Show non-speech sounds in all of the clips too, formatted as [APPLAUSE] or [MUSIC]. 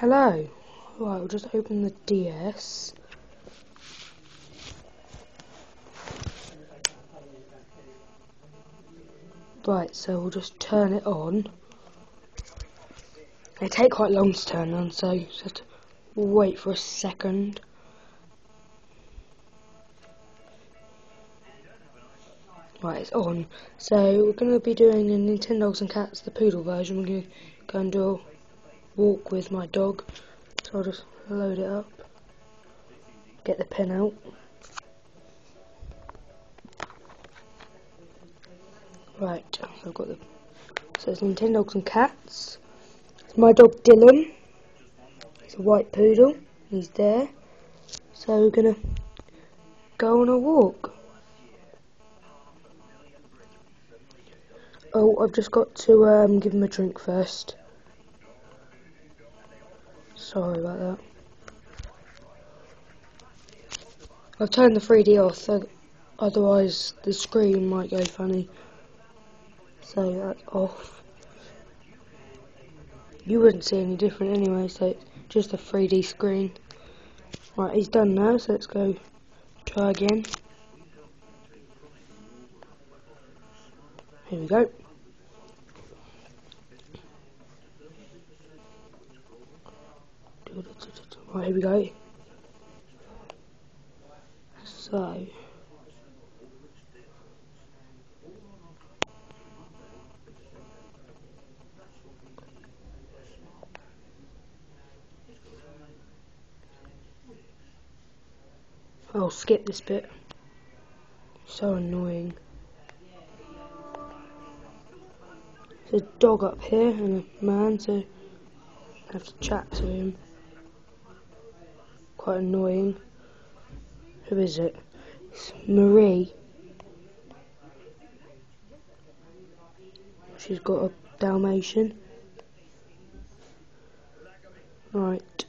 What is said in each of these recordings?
Hello. Right, we'll just open the DS. Right, so we'll just turn it on. They take quite long to turn on, so just wait for a second. Right, it's on. So we're going to be doing a Nintendogs and Cats, the poodle version. We're going to go and do walk with my dog. So I'll just load it up, get the pen out. Right, I've got the. So it's Nintendogs and Cats. It's my dog Dylan. It's a white poodle. He's there. So we're gonna go on a walk. Oh, I've just got to um, give him a drink first. Sorry about that. I've turned the 3D off, otherwise the screen might go funny. So that's off. You wouldn't see any different anyway, so it's just a 3D screen. Right, he's done now, so let's go try again. Here we go. Right, here we go. So. I'll skip this bit. So annoying. There's a dog up here and a man, so I have to chat to him. Quite annoying. Who is it? It's Marie. She's got a Dalmatian. Right.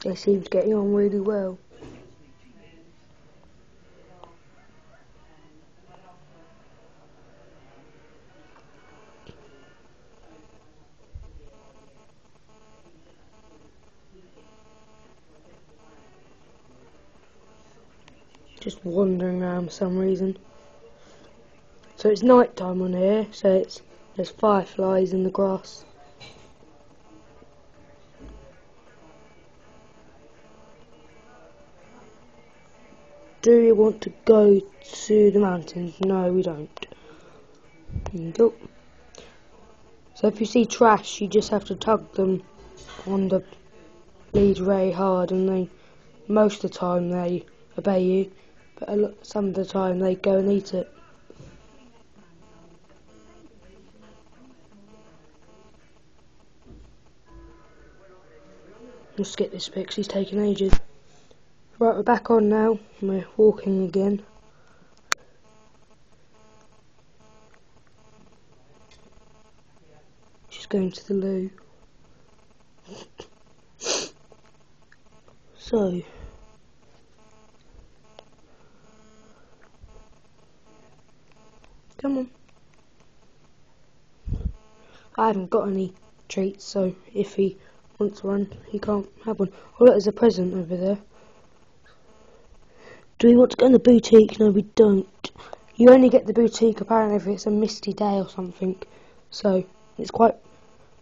They seem to getting on really well. Just wandering around for some reason. So it's night time on here, so it's there's fireflies in the grass. Do you want to go to the mountains? No, we don't. Nope. So if you see trash, you just have to tug them on the lead very hard, and they most of the time they obey you but lot, some of the time they go and eat it. We'll skip this bit because he's taking ages. Right, we're back on now. We're walking again. She's going to the loo. [LAUGHS] so, Come on. I haven't got any treats, so if he wants one, he can't have one. Oh, look, there's a present over there. Do we want to go in the boutique? No, we don't. You only get the boutique apparently if it's a misty day or something. So, it's quite...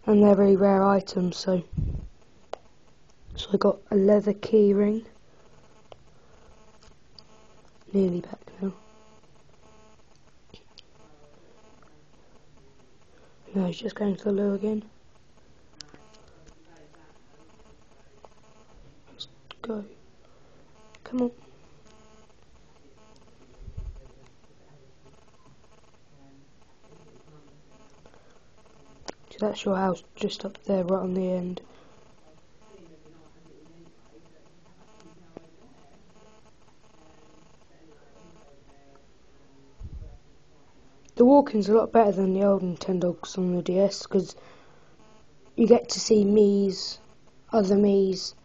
And they're very rare items, so... So I got a leather key ring. Nearly back now. No, he's just going to the loo again. Let's go. Come on. So that's your house just up there right on the end. The walking's a lot better than the old Nintendogs on the DS because you get to see Mii's, other Mii's,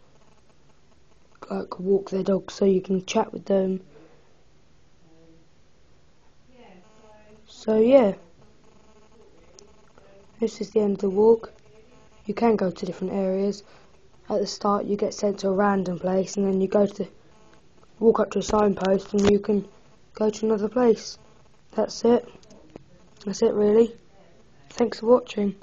like walk their dogs so you can chat with them. So yeah, this is the end of the walk. You can go to different areas. At the start you get sent to a random place and then you go to walk up to a signpost and you can go to another place. That's it. That's it really. Thanks for watching.